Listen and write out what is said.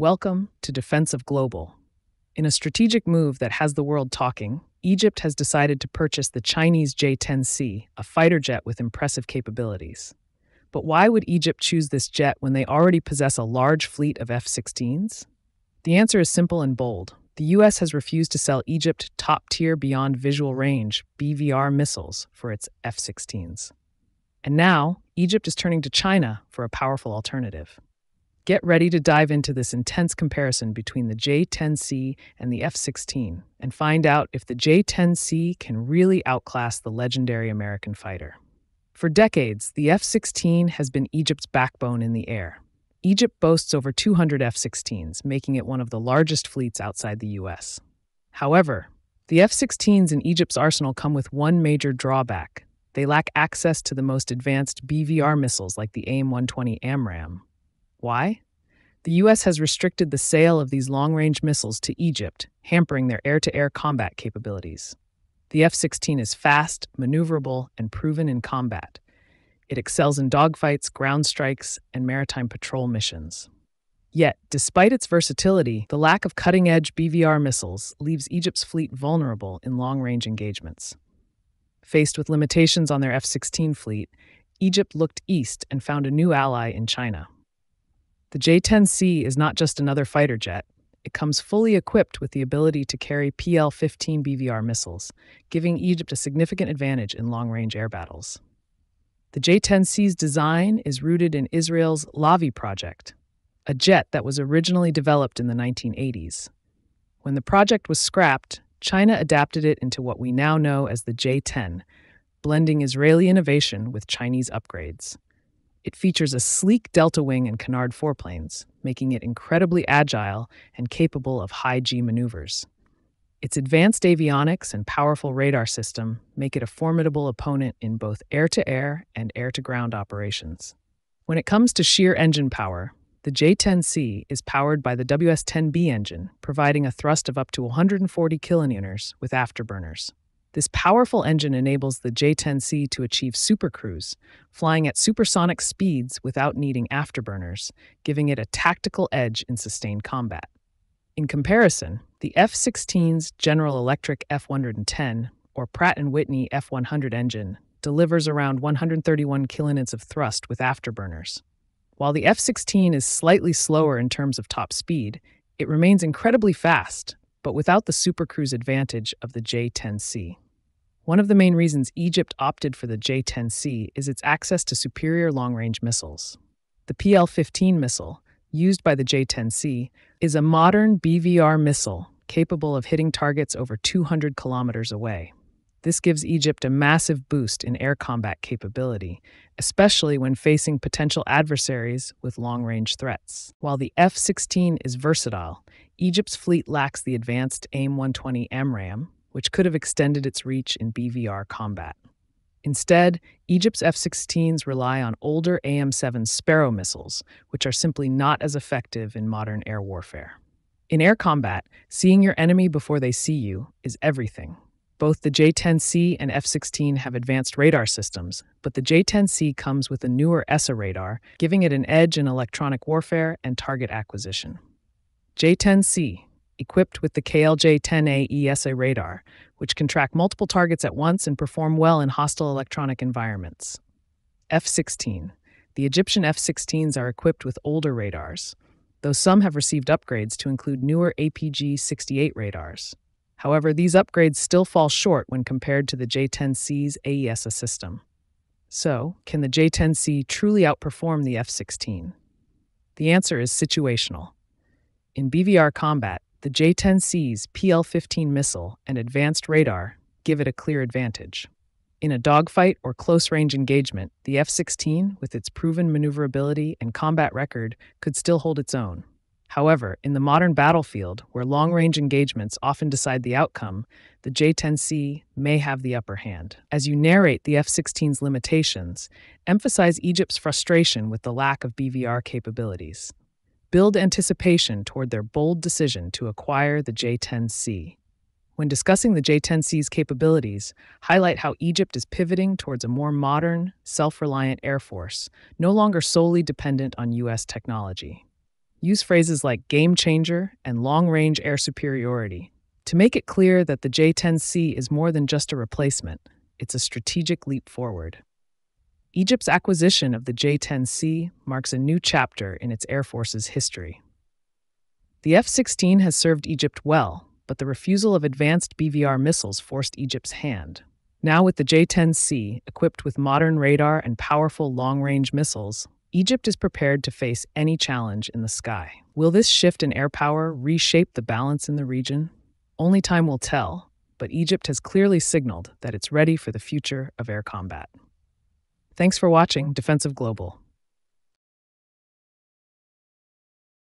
Welcome to Defense of Global. In a strategic move that has the world talking, Egypt has decided to purchase the Chinese J 10C, a fighter jet with impressive capabilities. But why would Egypt choose this jet when they already possess a large fleet of F 16s? The answer is simple and bold. The U.S. has refused to sell Egypt top tier beyond visual range BVR missiles for its F 16s. And now, Egypt is turning to China for a powerful alternative. Get ready to dive into this intense comparison between the J 10C and the F 16 and find out if the J 10C can really outclass the legendary American fighter. For decades, the F 16 has been Egypt's backbone in the air. Egypt boasts over 200 F 16s, making it one of the largest fleets outside the U.S. However, the F 16s in Egypt's arsenal come with one major drawback they lack access to the most advanced BVR missiles like the AIM 120 AMRAAM. Why? The U.S. has restricted the sale of these long range missiles to Egypt, hampering their air to air combat capabilities. The F 16 is fast, maneuverable, and proven in combat. It excels in dogfights, ground strikes, and maritime patrol missions. Yet, despite its versatility, the lack of cutting edge BVR missiles leaves Egypt's fleet vulnerable in long range engagements. Faced with limitations on their F 16 fleet, Egypt looked east and found a new ally in China. The J 10C is not just another fighter jet, it comes fully equipped with the ability to carry PL 15 BVR missiles, giving Egypt a significant advantage in long range air battles. The J 10C's design is rooted in Israel's Lavi project, a jet that was originally developed in the 1980s. When the project was scrapped, China adapted it into what we now know as the J 10, blending Israeli innovation with Chinese upgrades. It features a sleek delta wing and canard foreplanes, making it incredibly agile and capable of high G maneuvers. Its advanced avionics and powerful radar system make it a formidable opponent in both air to air and air to ground operations. When it comes to sheer engine power, the J10C is powered by the WS10B engine, providing a thrust of up to 140 kilonewtons with afterburners. This powerful engine enables the J10C to achieve supercruise, flying at supersonic speeds without needing afterburners, giving it a tactical edge in sustained combat. In comparison, the F-16's General Electric F110 or Pratt & Whitney F100 engine delivers around 131 kilonewtons of thrust with afterburners. While the F 16 is slightly slower in terms of top speed, it remains incredibly fast, but without the supercruise advantage of the J 10C. One of the main reasons Egypt opted for the J 10C is its access to superior long range missiles. The PL 15 missile, used by the J 10C, is a modern BVR missile capable of hitting targets over 200 kilometers away. This gives Egypt a massive boost in air combat capability, especially when facing potential adversaries with long range threats. While the F 16 is versatile, Egypt's fleet lacks the advanced AIM 120 AMRAAM, which could have extended its reach in BVR combat. Instead, Egypt's F 16s rely on older AIM 7 Sparrow missiles, which are simply not as effective in modern air warfare. In air combat, seeing your enemy before they see you is everything. Both the J10C and F 16 have advanced radar systems, but the J10C comes with a newer AESA radar, giving it an edge in electronic warfare and target acquisition. J10C, equipped with the KLJ 10A AESA radar, which can track multiple targets at once and perform well in hostile electronic environments. F 16. The Egyptian F 16s are equipped with older radars, though some have received upgrades to include newer APG 68 radars. However, these upgrades still fall short when compared to the J10C's AESA system. So, can the J10C truly outperform the F 16? The answer is situational. In BVR combat, the J10C's PL 15 missile and advanced radar give it a clear advantage. In a dogfight or close range engagement, the F 16, with its proven maneuverability and combat record, could still hold its own. However, in the modern battlefield, where long range engagements often decide the outcome, the J 10C may have the upper hand. As you narrate the F 16's limitations, emphasize Egypt's frustration with the lack of BVR capabilities. Build anticipation toward their bold decision to acquire the J 10C. When discussing the J 10C's capabilities, highlight how Egypt is pivoting towards a more modern, self reliant Air Force, no longer solely dependent on U.S. technology. Use phrases like game changer and long range air superiority to make it clear that the J 10C is more than just a replacement, it's a strategic leap forward. Egypt's acquisition of the J 10C marks a new chapter in its Air Force's history. The F 16 has served Egypt well, but the refusal of advanced BVR missiles forced Egypt's hand. Now, with the J 10C, equipped with modern radar and powerful long range missiles, Egypt is prepared to face any challenge in the sky. Will this shift in air power reshape the balance in the region? Only time will tell, but Egypt has clearly signaled that it's ready for the future of air combat. Thanks for watching Defense of Global.